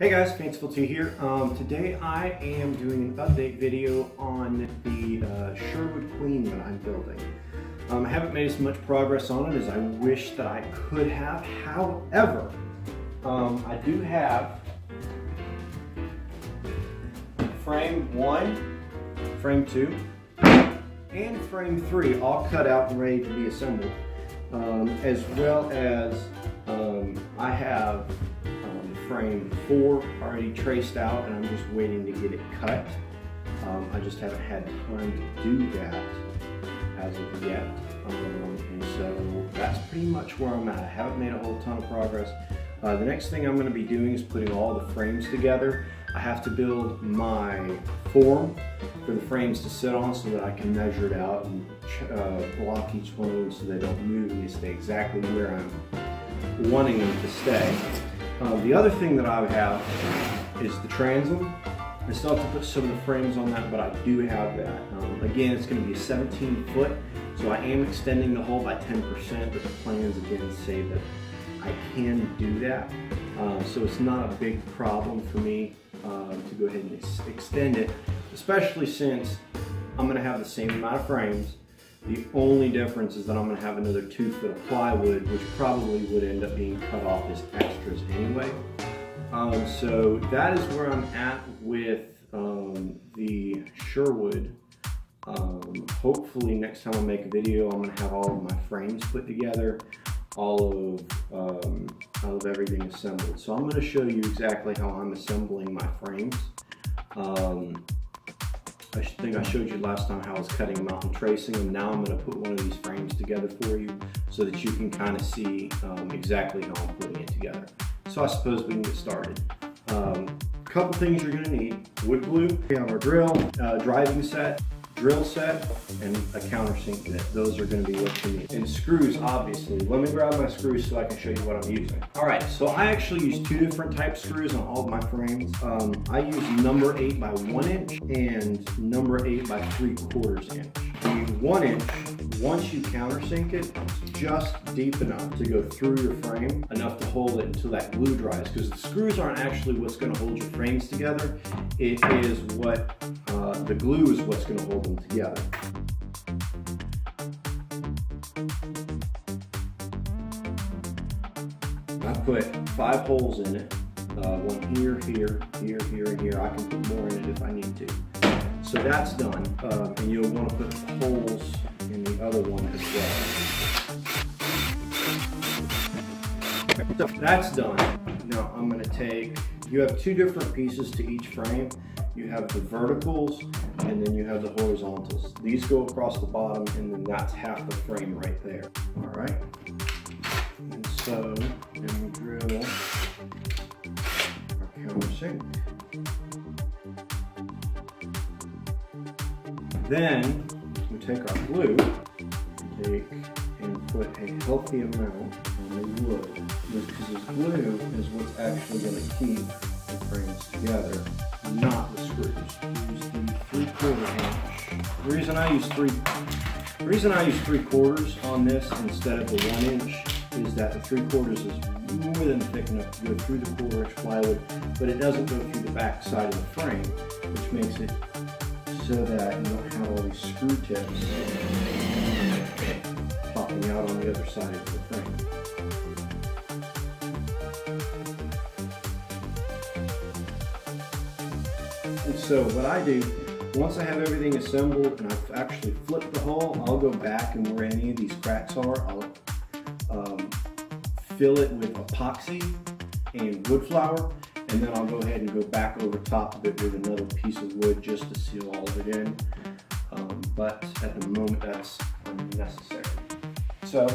Hey guys, Fanciful Tea here. Um, today I am doing an update video on the uh, Sherwood Queen that I'm building. Um, I haven't made as much progress on it as I wish that I could have. However, um, I do have frame one, frame two, and frame three all cut out and ready to be assembled. Um, as well as um, I have frame four already traced out and I'm just waiting to get it cut. Um, I just haven't had time to do that as of yet. Um, and so that's pretty much where I'm at. I haven't made a whole ton of progress. Uh, the next thing I'm going to be doing is putting all the frames together. I have to build my form for the frames to sit on so that I can measure it out and uh, block each one so they don't move and they stay exactly where I'm wanting them to stay. Uh, the other thing that I would have is the transom. I still have to put some of the frames on that, but I do have that. Um, again, it's going to be a 17 foot, so I am extending the hole by 10%, but the plans again say that I can do that. Uh, so it's not a big problem for me uh, to go ahead and ex extend it, especially since I'm going to have the same amount of frames the only difference is that I'm gonna have another two foot of plywood, which probably would end up being cut off as extras anyway. Um, so that is where I'm at with um, the Sherwood. Um, hopefully next time I make a video, I'm gonna have all of my frames put together, all of, um, all of everything assembled. So I'm gonna show you exactly how I'm assembling my frames. I think I showed you last time how I was cutting them out and tracing them. Now I'm going to put one of these frames together for you so that you can kind of see um, exactly how I'm putting it together. So I suppose we can get started. Um, couple things you're going to need. Wood glue, our drill, uh, driving set, drill set, and a countersink bit. Those are gonna be what you need. And screws, obviously. Let me grab my screws so I can show you what I'm using. All right, so I actually use two different type screws on all of my frames. Um, I use number eight by one inch and number eight by three quarters inch. The one inch, once you countersink it, it's just deep enough to go through your frame, enough to hold it until that glue dries, because the screws aren't actually what's gonna hold your frames together. It is what, uh, the glue is what's gonna hold them together. I put five holes in it, uh, one here, here, here, here, and here. I can put more in it if I need to. So that's done, uh, and you'll want to put holes in the other one as well. So that's done. Now I'm going to take, you have two different pieces to each frame. You have the verticals and then you have the horizontals. These go across the bottom and then that's half the frame right there. All right. And so then we drill our countersink. Then we take our glue, take and put a healthy amount on the wood because this glue is what's actually to keep the frames together, not the screws. Use the three quarter inch. The reason I use three the reason I use three quarters on this instead of the one inch is that the three quarters is more than thick enough to go through the quarter inch plywood, but it doesn't go through the back side of the frame, which makes it so that you don't have all these screw tips popping out on the other side of the frame. And so what I do, once I have everything assembled and I've actually flipped the hull, I'll go back and where any of these cracks are, I'll um, fill it with epoxy and wood flour, and then I'll go ahead and go back over top of it with another piece of wood just to seal all of it in. Um, but at the moment, that's unnecessary. So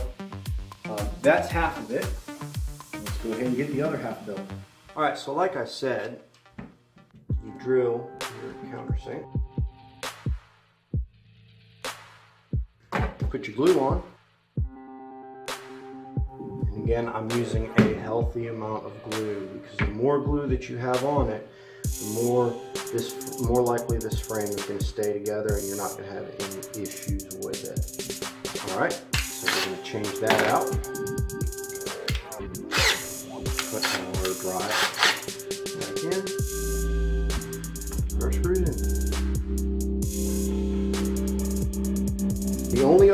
uh, that's half of it. Let's go ahead and get the other half built. All right, so like I said, drill your countersink. Put your glue on. And again, I'm using a healthy amount of glue because the more glue that you have on it, the more this more likely this frame is going to stay together and you're not going to have any issues with it. All right, so we're going to change that out. Put our dry.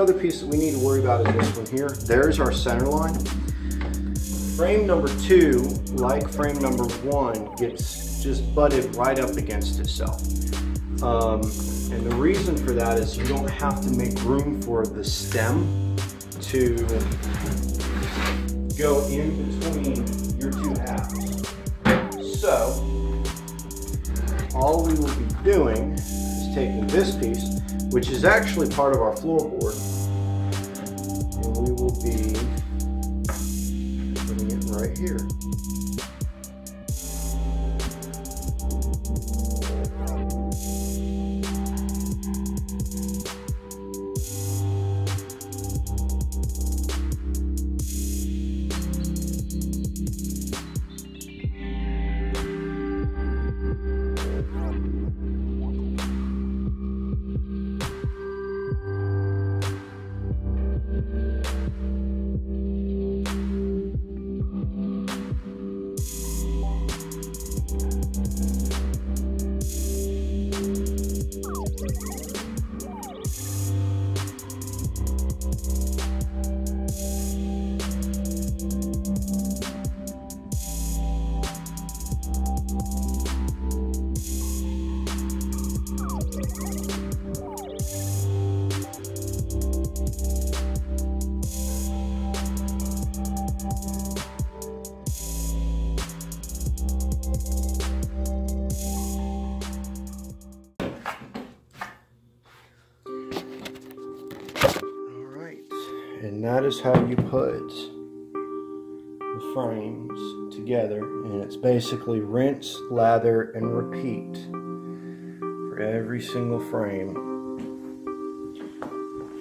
Other piece that we need to worry about is this one here. There's our center line. Frame number two, like frame number one, gets just butted right up against itself. Um, and the reason for that is you don't have to make room for the stem to go in between your two halves. So, all we will be doing is taking this piece, which is actually part of our floorboard, and we will be putting it right here. That is how you put the frames together. And it's basically rinse, lather, and repeat for every single frame.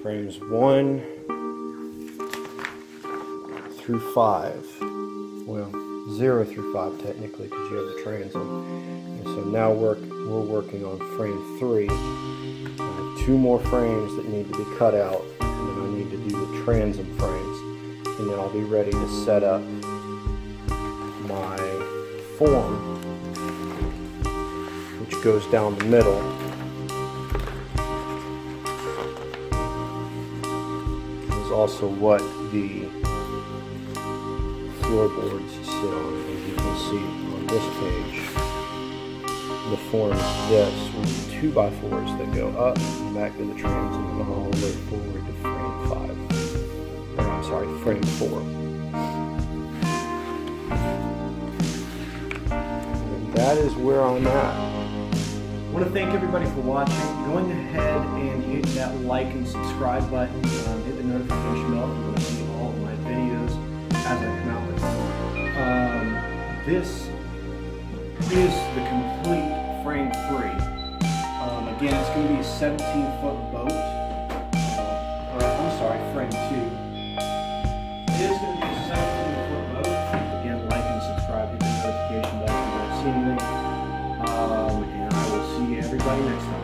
Frames one through five. Well, zero through five technically because you have the transom. And so now work, we're working on frame three. two more frames that need to be cut out transom frames and then I'll be ready to set up my form which goes down the middle. Is also what the floorboards sit on as you can see on this page. The form is this with two by fours that go up and back to the transom and all the way sorry, four. And that is where I'm at. I want to thank everybody for watching. Going ahead and hit that like and subscribe button. Um, hit the notification bell if you want to see all of my videos as I come out with. Um, this is the complete frame three. Um, again, it's going to be a 17 foot boat subscribe,